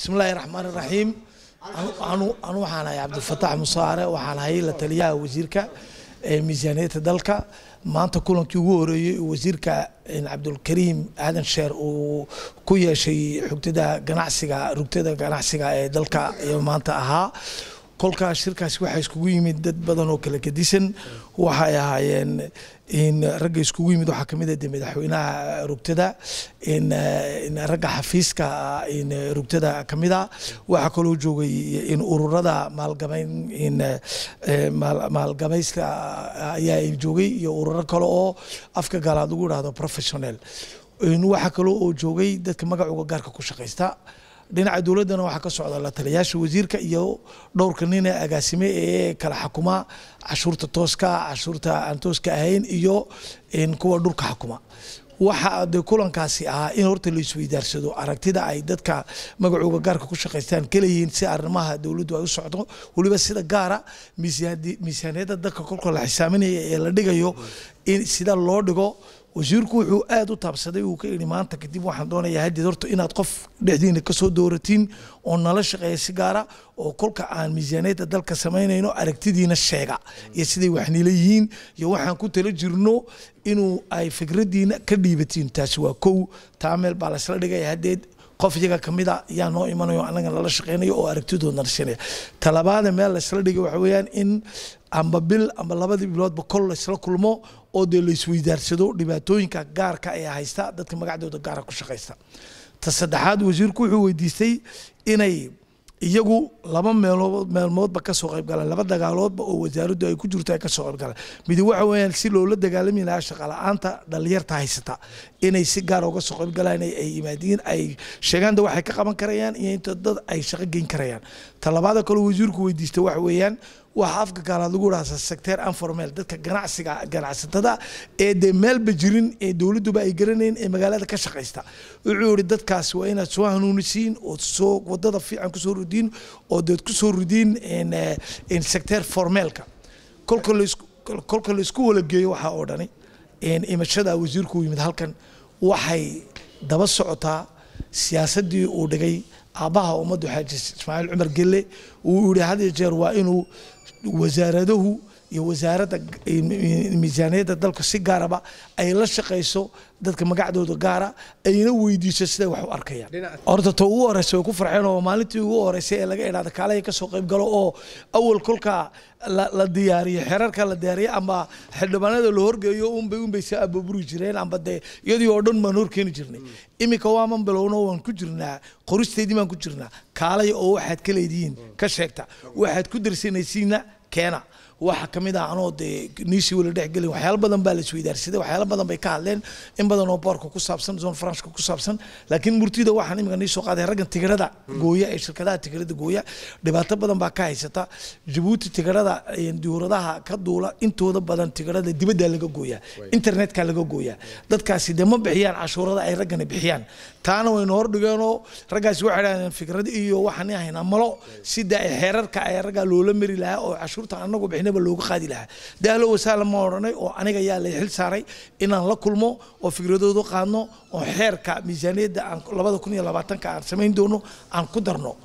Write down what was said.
bismillaahi raxmaan iraxiim anu waxaan ahay cabdilfataax musaare waxaan ahay la taliyaha wasiirka miisaaniyadda dalka. Maanta kulankii ugu horeeyey wasiirka cabdulkariim aadan sheer uu ku yeeshay xugtada ganacsiga rugtada ganacsiga ee dalka maanta ahaa kolkaas shirkaasi waxaa iskugu yimid dad badan oo kala gedisan waxay ahaayeen ragga iskugu yimid waxaa ka mid ah madaxweynaha rugtada ragga xafiiska rugtada ka mid a waxaa kaloo joogay ururada maalgamayn maalgamayska ayaa joogay iyo ururo kale oo afka gaalaad lagu idhahdo professional. Waxaa kaloo oo joogay dadka magacooga gaarka ku shaqaysta dhinaca dowladdana waxaa ka socda la taliyaasha wasiirka iyo dhowrka nina agaasime ee kala xakuma cashuurta tooska cashuurta aan tooska ahayn iyo kuwa dhulka xakuma. Waxa de kulankaasi ahaa in horta la isweydaarsado aragtida ay dadka magacooga gaarka ku shaqaystaan kaleyihiin si arrimaha dowladdu ay u socdo weliba sida gaara miisaaniyadda dalka kolka la xisaaminaya ee la dhigayo in sida loo dhigo wasiirku wuxuu aada u taabsaday uu ka yidhi maanta kadib waxaan doonayaa haddeed horta inaad qof dhexdiina ka soo dooratiin oo nala shaqeeya si gaara oo kolka aan miisaaniyadda dalka samaynayno aragtidiina sheega iyo siday waxnila yihiin iyo waxaan ku tala jirno inuu ay fikradiina ka dhiibatiin. Taasi waa kow. Taa meel baa laysla dhigaya haddeed qof iyaga kamida yaa noo imanayo anaga nala shaqeynayo oo aragtidoodna nashanaya talabaada meel laysla dhigay waxa weeyaan in amba bil amba labadii biloodba kol laysla kulmo oo dee laysweydaarsado dhibaatooyinka gaarka ee haysta dadka magacdooda gaara ku shaqaysta. Ta saddexaad wasiirku wuxuu weydiistay inay iyagu laba meelood meelmoodba ka soo qayb galaan laba dagaaloodba oo wasaaraddu ay ku jirto ay ka soo qayb galaan. Midi waxa weeyaan si loola dagaalami lahaa shaqala-aanta dhalinyarta haysata inay si gaar uga soo qayb galaan ay yimaadiin ay sheegaanda waxay ka qaban karayaan iyo inta dad ay shaqo geyn karayaan. Talabaada kaloo wasiirku weydiistay waxa weeyaan waxa afka gaalaad lagu dhaha secteer informel dadka ganacsiga ganacsatada ee dee meelba jirin ee dowladduba ay garanayn ee magaalada ka shaqaysta. Wuxuu yihi dadkaasi waa inaad soo hanuunisiin oo soo waddada fiican ku soo ridiin oo deed ku soo ridiin secteer formeelka. Kolka la isku walageeyo waxaa oo dhani imashada wasiirku yimid halkan waxay daba socotaa siyaasadii uu dhigay aabbaha ummaddu xaaji ismaaciil cumar gelle uu yihi had iyo jeer waa inuu wasaaradahu iyo wasaaradda miisaaniyadda dalka si gaaraba ay la shaqayso dadka magacdooda gaara ayna weydiiso siday wax u arkayaan. Horta ta ugu horeysa way ku farxeen oo maalintii ugu horeysay ee laga idhaada kaalaya ka soo qayb galo oo awal kolka la diyaariyo xerarka la diyaariyo ama xildhibaanada la horgeeyo unbay unbay si ababuri jireen amba dee iyadii oo dhan baan horkeeni jirnay. Iminka waaman bilowno waan ku jirnaa qoristeedii baan ku jirnaa. Kaalaya oo waxaad ka leedihiin ka sheegta. Waxaad ku darsanaysiina keena waxa ka mid ah anoo dee niisii wala dhexgelin waxyaalo badan baa la isweydaarsaday waxyaalo badan bay ka hadleen in badan oo boorka ku saabsan zone franchka ku saabsan. Laakiin murtida waxaan imika nii soo qaaday raggan tigirada gooya ee shirkadaha tigirada gooya dhibaato badan baa ka haysata. Jabuuti tigirada duuradaha ka duula intooda badan tigirada dibadda laga gooya internetka laga gooya. Dadkaasi dee ma bixiyaan cashuurada ay raggani bixiyaan. Taana wayna hordhigeenoo raggaasi waxay dhahdeen fikrad iyo waxaan haynaa malo. Sida ay xeerarka ay raggaa loola mari lahaa oo cashuurta anagu bixinaba looga qaadi lahaa. Dahlo wasaala ma odhanay oo aniga yaa lay xil saaray inaan la kulmo oo fikradooda qaadno oo xeerka miisaaniyadda aan labada kun iyo labaatanka aan samayn doono aan ku darno